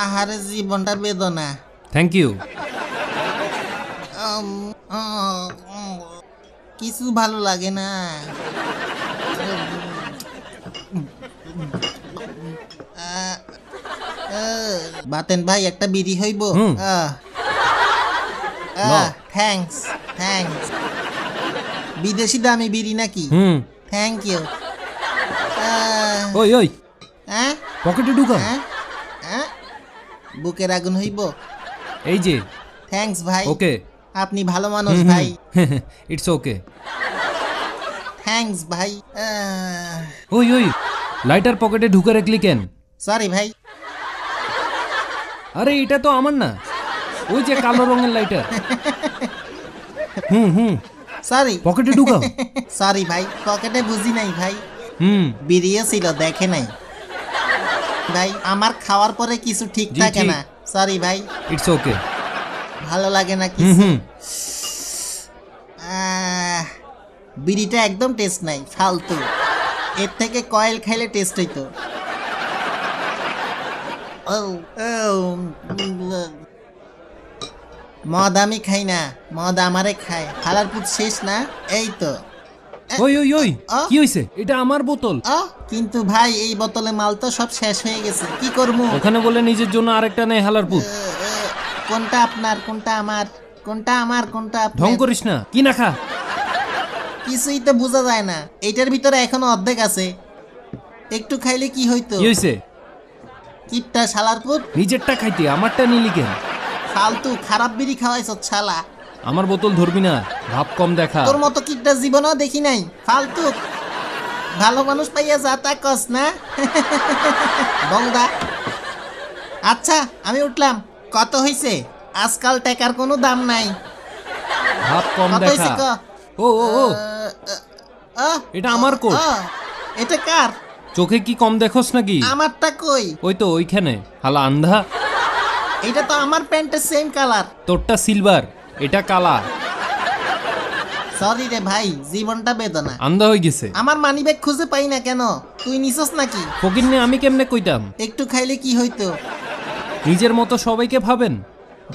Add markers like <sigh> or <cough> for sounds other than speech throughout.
আহারে জীবনটা বেদনা। থ্যাংক ইউ উম, উম, উম, কিছু ভালো লাগে না। আহ, আহ, বাতেন ভাই একটা বিড়ি হইব? হুম। নাও। থ্যাঙ্কস থ্যাঙ্কস বিদেশি দামি বিড়ি নাকি? হুম। থ্যাংক ইউ ওই ওই। হ্যাঁ পকেটে হ্যাঁ হ্যাঁ? বুকের আগুন হইব? এই যে। থ্যাঙ্কস ভাই। ওকে। আপনি ভালো মানুষ ভাই। ইটস ওকে থ্যাঙ্কস ভাই। ওই ওই। লাইটার পকেটে ঢুকে রাখলি কেন? সরি ভাই। আরে এটা তো আমার না। ওই যে কালো রঙের লাইটার হুম হুম। সরি পকেটে ঢুকাও। <laughs> সরি ভাই। পকেটে বুঝি নাই ভাই। হুম। বেরিয়ে ছিল দেখে নাই। ভাই আমার খাওয়ার পরে কিছু ঠিক জি, থাকে ঠিক। না। সরি ভাই। ইটস ওকে ভালো লাগে না হুম কিছু। হুম। আহ, বিড়িটা একদম টেস্ট নাই ফালতু। এর থেকে কয়েল খাইলে টেস্ট হইতো। ও, ও, উম, মদ আমি খাই না মদ আমারে খায়। খালার পুত শেষ না? এই তো। ওই ওই ওই আ? কি হইছে? এটা আমার বোতল। আ, কিন্তু ভাই এই বোতলে মাল তো সব শেষ হয়ে গেছে। কি করব? ওখানে বলে নিজের জন্য আরেকটা নেই হালার পুত। কোনটা আপনার কোনটা আমার? কোনটা আমার কোনটা ঢং করিস না কি না খা? কিছুই তো বোঝা যায় না। এইটার ভিতরে এখনও অর্ধেক আছে। একটু খাইলে কি হইতো? কি হইছে? কিপটা শালার পুত? নিজেরটা খাইতে আমারটা নিলি কেন? ফালতু খারাপ বিড়ি খাওয়াইছ শালা। আমার বোতল ধরবি না ভাব কম দেখা। তোর মতো কিপটা জীবনও দেখি নাই। ফালতু। ভালো মানুষ পাইয়া যা তা কস না? বংদা। আচ্ছা আমি উঠলাম। কত হইছে? আজকাল টাকার কোনো দাম নাই। ভাব কম কত হইছে দেখা ও ও ও। আ, এটা আমার কোট। এটা কার? চোখে কি কম দেখোস নাকি? আমারটা কই? ওই তো ওইখানে হালা আন্ধা। এটা তো আমার প্যান্টের সেম কালার তোরটা সিলভার এটা কালা। সরি রে ভাই জীবনটা বেদনা। আন্ধা হয়ে গেছে। আমার মানিব্যাগ খুঁজে পাই না কেন? তুই নিছস নাকি? ফকির নিয়ে আমি কেমনে কইতাম? একটু খাইলে কি হইতো? নিজের মতো সবাইকে ভাবেন।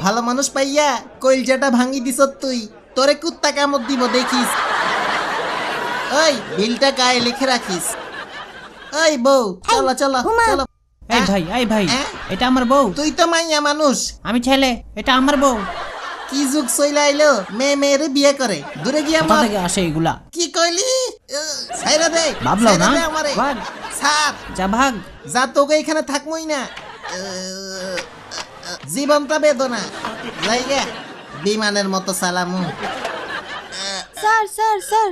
ভালো মানুষ পাইয়া কইলজাটা ভাঙি দিছ তুই। তোরে কুত্তা কামড় দিব দেখিস। ওই বিলটা গায়ে লিখে রাখিস। ওই বউ চলো চলো চলো। এই ভাই এই ভাই হ্যাঁ? এটা আমার বউ। তুই তো মাইয়া মানুষ। আমি ছেলে এটা আমার বউ। কি যুগ চইলা আইলো? মেয়ে মেয়েরে বিয়ে করে। দূরে গিয়া কোথা মর থেকে আসে এগুলা কি কইলি? সাইরা দে ভাবলাও ছাইরা না? দে আমারে। ভাগ। ছাড়। যা ভাগ। যা তোকে এখানে থাকবই না। জীবনটা বেদনা। জায়গা বিমানের মতো সালামু স্যার স্যার স্যার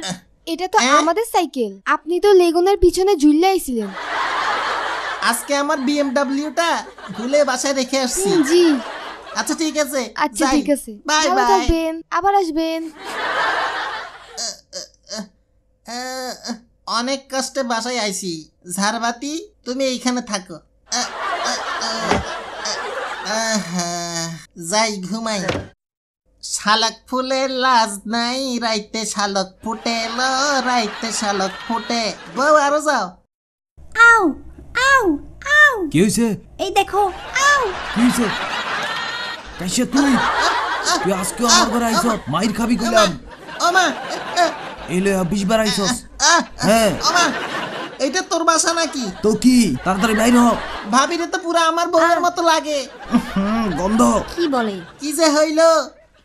এটা তো হ্যাঁ? আমাদের সাইকেল। আপনি তো লেগুনের পিছনে ঝুললে আইছিলেন। আজকে আমার বিএমডব্লিউটা ভুলে বাসায় রেখে আসছি। হুম, জি। আচ্ছা ঠিক আছে। আচ্ছা যাই। ঠিক আছে। বাই ভালো বাই। থাকবেন। আবার আসবেন। আহ, অনেক কষ্টে বাসায় আইছি। ঝাড়বাতি তুমি এইখানে থাকো। আহ, আহ, আহ, আহ, যাই ঘুমাই। শালক ফুলের লাজ নাই রাইতে শালক ফুটে লো রাইতে শালক ফুটে। বউ আরও যাও। আউ আউ আউ। কি হয়েছে এই দেখো আউ। কি হয়েছে কাইসে তুই তুই আজকে আমার ঘরে আইস মাইর খাবি কইলাম। ওমা এলে বিশ বার আইসস হ্যাঁ। এইটা তোর বাসা নাকি? তো কি? তাড়াতাড়ি বাইর হ। ভাবিরে তো পুরো আমার বউয়ের মতো লাগে। গন্ধ। কি বলে? কি যে হইল?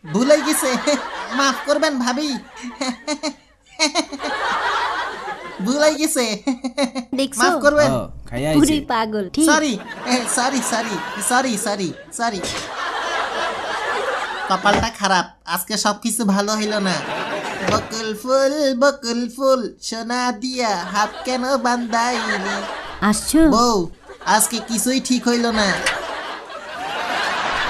ভুলে গেছে। মাফ করবেন ভাবি। ভুলাই গেছে। দেখছ? মাফ করবেন। পুরি পাগল ঠিক। Sorry sorry sorry sorry sorry sorry কপালটা খারাপ। আজকে সবকিছু ভালো হইল না। বকুল ফুল বকুল ফুল সোনা দিয়া হাত কেন বান্ধাইলি? আসছো? বউ আজকে কিছুই ঠিক হইল না।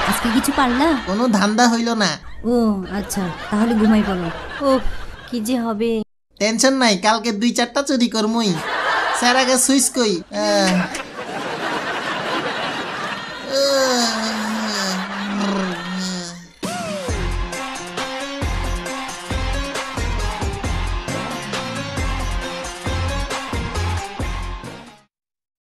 আজকে কিছু পারলা? কোনো ধান্দা হইল না। ও আচ্ছা তাহলে ঘুমাই পড়ো। ও কি যে হবে। টেনশন নাই কালকে দুই চারটা চুরি করমুই। স্যার আগে সুইচ কই? আহ,